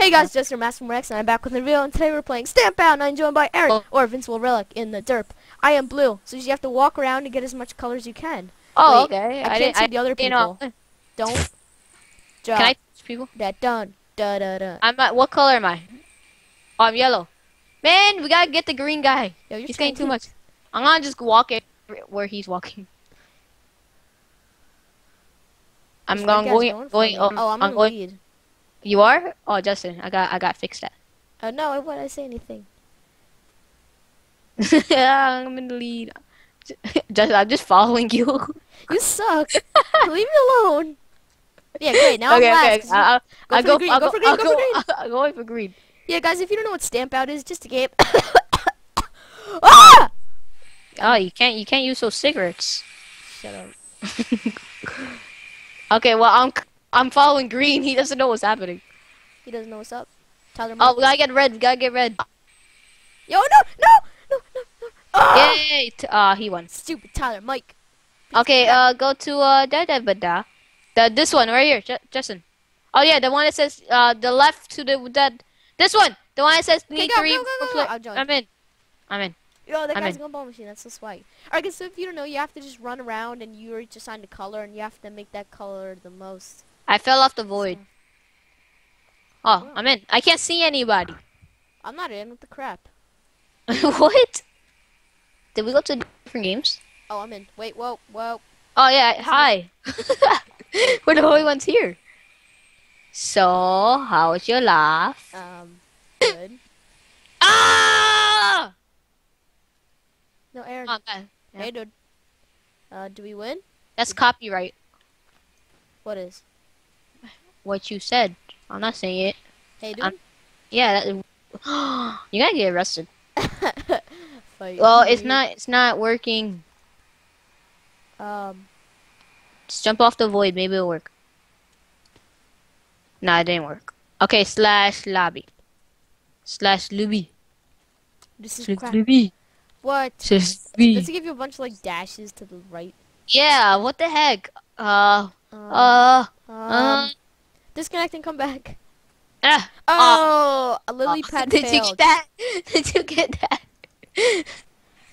Hey guys, Jester Master Rex, and I'm back with a video, and today we're playing Stamp Out, and I'm joined by Aaron, Oh. or Invincible Relic, in the derp. I am blue, so you have to walk around and get as much color as you can. Oh, Wait, okay. I, can't didn't- see the other you know, people. Don't drop Can I touch people? that done. Da da da. I'm at, what color am I? Oh, I'm yellow. Man, we gotta get the green guy. Yo, you're He's getting too much. I'm gonna just walk it where he's walking. I'm going, going, going. Oh, oh, I'm, I'm going. lead. You are? Oh, Justin, I got, I got fixed that. Uh, no, I wouldn't say anything. I'm in the lead. Just, I'm just following you. You suck. Leave me alone. Yeah, great. Now okay, I'm okay. last. 'cause I'll, I'll for go. I'll go go. for green, I'll go go. for green. I'll go for green. Yeah, guys, if you don't know what Stamp Out is, just a game. ah! Oh, you can't. You can't use those cigarettes. Shut up. Okay, well, I'm I'm following green. He doesn't know what's happening. He doesn't know what's up. Tyler. Oh, we gotta get red. We gotta get red. Yo, no, no, no, no, no. Ah! Yay! T- uh, he won. Stupid Tyler, Mike. Okay, uh, go to uh, da da ba da. The this one right here, J- Justin. Oh yeah, the one that says uh, the left to the that this one, the one that says need go, three. go, go, go, go. I'll join. I'm in. I'm in. Yo, that I'm guy's in. going ball machine. That's so swag. Alright, so if you don't know, you have to just run around and you're each assigned a color, and you have to make that color the most. I fell off the void. Oh. I'm in. I can't see anybody. I'm not in with the crap. what? Did we go to different games? Oh, I'm in. Wait, whoa, whoa. Oh yeah, hi. We're the only ones here. So, how was your laugh? Um, good. Ah! No, Aaron. Oh, man. yeah. Hey, dude. Uh, do we win? That's copyright. What is? What you said. I'm not saying it. Hey, dude. I'm- Yeah, that, you gotta get arrested. Well, it's not. It's not working. Um, Just jump off the void. Maybe it'll work. Nah, it didn't work. Okay, slash lobby. Slash lobby. this is Slash crap. lobby. What? Slash Does it give you a bunch of like dashes to the right? Yeah. What the heck? Uh. Um, Uh. um, Uh. Disconnect and come back. Ah. Oh, a lily Oh, pad Did you get that? Did you get that?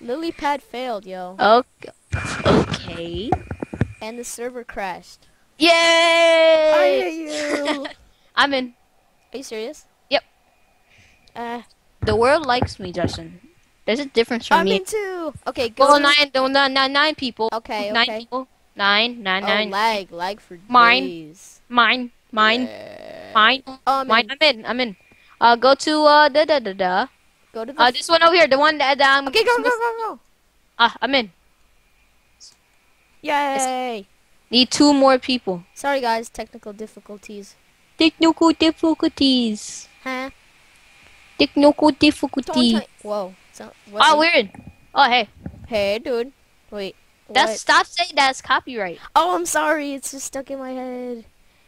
Lily pad failed, yo. Okay. Okay. And the server crashed. I Yay! hate you. I'm in. Are you serious? Yep. Uh, The world likes me, Justin. There's a difference from I'm me. in too. Okay, go. Well, to- nine, no, nine, nine, nine people. Okay, Nine okay. people. Nine, nine, Oh, nine. lag, lag for Mine. days. Mine, mine, Yeah. mine, Oh, I'm mine. in. I'm in. I'm in. Uh, go to uh, da da da da. Go to the. Uh, this one over here, the one that, I'm. okay, go, go, go, go. Ah, I'm in. Yay! Need two more people. Sorry, guys, technical difficulties. Technical difficulties. Huh? Technical Don't difficulties. Whoa. So, Oh, in. Oh, hey. Hey, dude. Wait. That's what? stop saying that's copyright. Oh, I'm sorry. It's just stuck in my head.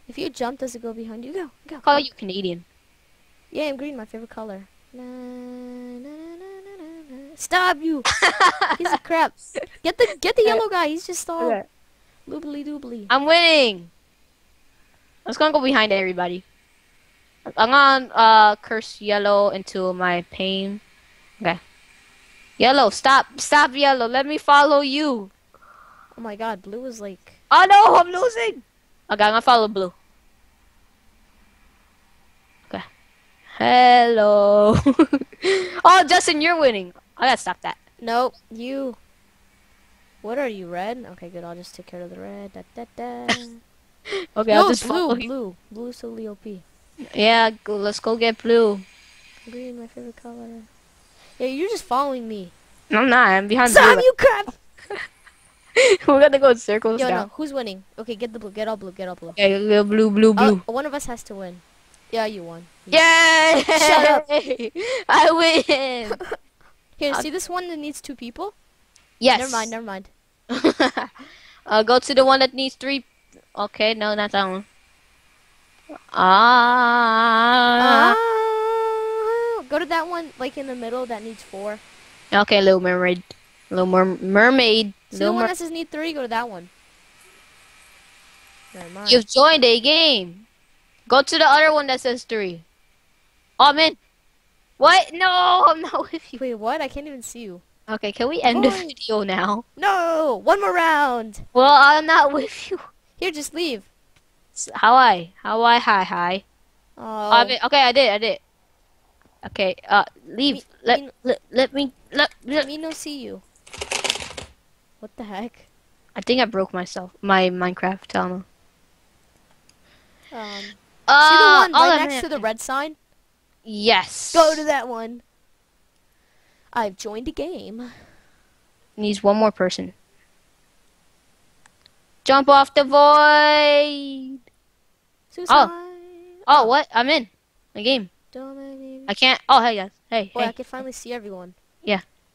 If you jump, does it go behind you? Go, go. Call you Canadian. Yeah, I'm green. My favorite color. Na, na, na, na, na, na. Stop you! He's a crap. Get the get the yellow guy. He's just all Okay. loobly doobly. I'm winning. I was gonna go behind everybody. I'm gonna uh curse yellow into my pain. Okay. Yellow, stop, stop, yellow. Let me follow you. Oh my God, blue is like. Oh no, I'm losing. Okay, I'm gonna follow blue. Hello. oh, Justin, you're winning. I gotta stop that. Nope, you. What are you, red? Okay, good. I'll just take care of the red. Da, da, da. Okay, no, I'll just blue, blue, blue, so Leo P. Yeah, go, let's go get blue. Green, my favorite color. Yeah, you're just following me. No, I'm not. I'm behind Sam, blue. you crap! We're gonna go in circles Yo, now. no, who's winning? Okay, get the blue. Get all blue. Get all blue. Okay, blue, blue, uh, blue. Oh, one of us has to win. Yeah, you won. Yay! Shut up. I win. Here, see this one that needs two people? yes. Never mind, never mind. uh, go to the one that needs three. Okay, no, not that one. Ah. Ah, go to that one, like in the middle, that needs four. Okay, little mermaid. Little mer- mermaid. The Little one mer- that says need three, go to that one. Never mind. You've joined a game. Go to the other one that says three. Oh, man. What? No, I'm not with you. Wait, what? I can't even see you. Okay, can we end the Boy. video now? No! One more round! Well, I'm not with you. Here, just leave. How I? How I? Hi, hi. Oh. I mean, okay, I did, I did. Okay, uh, leave. Me- let, me- let, let me, let, Let me no see you. What the heck? I think I broke myself. My Minecraft, I don't Um, see Uh, the one all right I next to the red sign? Yes. Go to that one. I've joined a game. Needs one more person. Jump off the void. Suicide. Oh, what? I'm in the game. Dominate. I can't. Oh, hey guys. Hey, Boy, I can finally see everyone.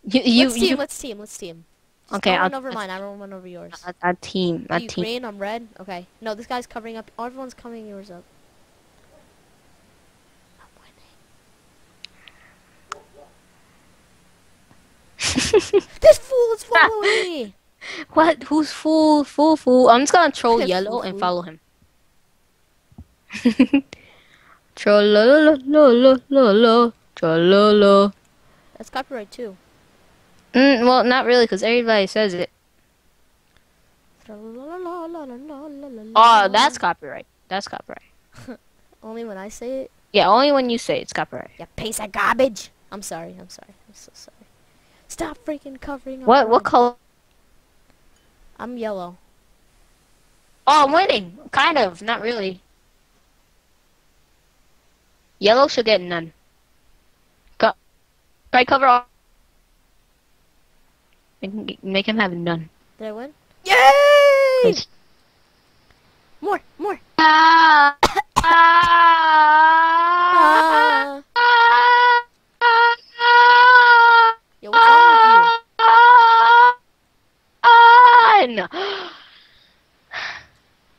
You, you, let's team. you. Let's team. Let's team. Just Okay, I'll- over mine. I don't run over yours. A, a team. You team. green? I'm red. Okay. No, this guy's covering up. Oh, everyone's covering yours up. This fool is following me. what? Who's fool? Fool? Fool? I'm just gonna troll Fool, yellow and follow him. troll la la la la la. Troll la la. That's copyright too. Mm, well, not really, because everybody says it. Oh, that's copyright. That's copyright. only when I say it. Yeah, only when you say it's copyright. You piece of garbage. I'm sorry. I'm sorry. I'm so sorry. Stop freaking covering up. What? What color? I'm yellow. Oh, I'm winning. Kind of. Not really. Yellow should get none. Co- Try cover all. Make him, make him have none. Did I win? Yay! More, more. Ah! Ah.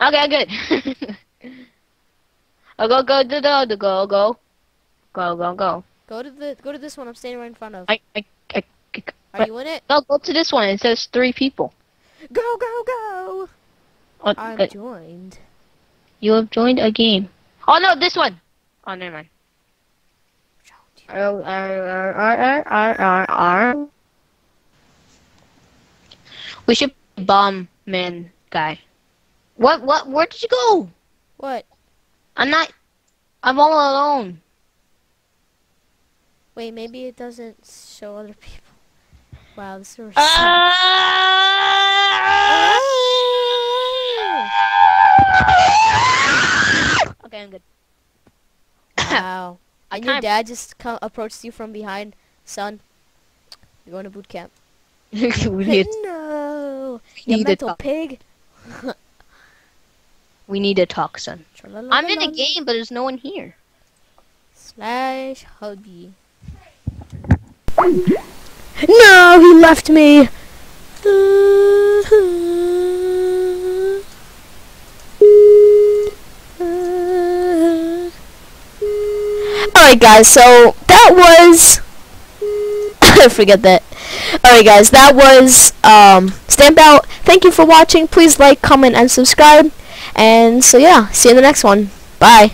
Okay, good. oh, go, go to the other, go, go. Go, go, go. Go to the, go to this one I'm standing right in front of. I, I, I, I Are you in it? No, go to this one. It says three people. Go, go, go! Oh, I've uh, joined. You have joined a game. Oh, no, this one! Oh, never mind. R R R R R R. We should bomb man guy. What? What? Where did you go? What? I'm not. I'm all alone. Wait, maybe it doesn't show other people. Wow, this is Ah! Okay, I'm good. Wow. And your dad just come, approached you from behind. Son, you're going to boot camp. no! You to mental pig! We need to talk, son. I'm in a game, but there's no one here. Slash hubby. No, he left me. Alright guys, so that was I forget that. Alright guys, that was um Stamp Out. Thank you for watching. Please like, comment, and subscribe. And so yeah, see you in the next one. Bye.